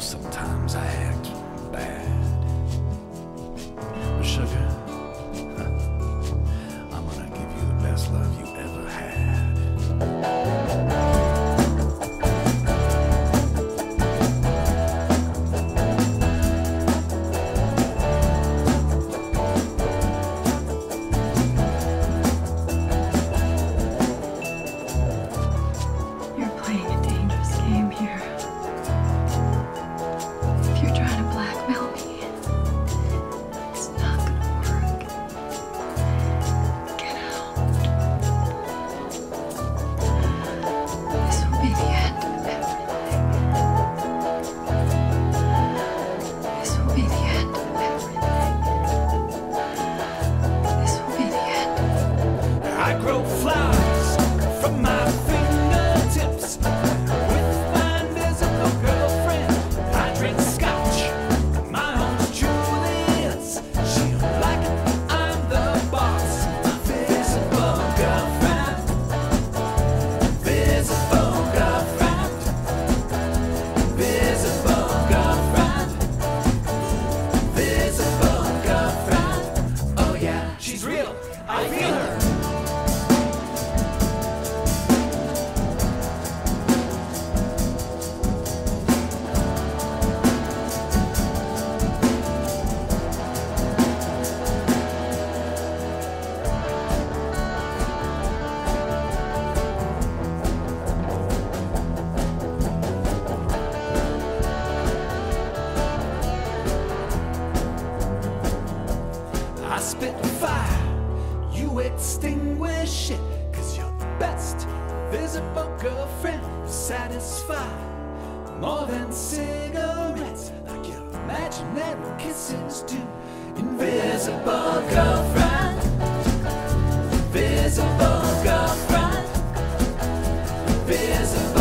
sometimes I act bad. But sugar, fly. I spit fire, you extinguish it. Cause you're the best visible girlfriend. You satisfy more than cigarettes, like your imaginary kisses do. Invisible girlfriend, invisible girlfriend, invisible.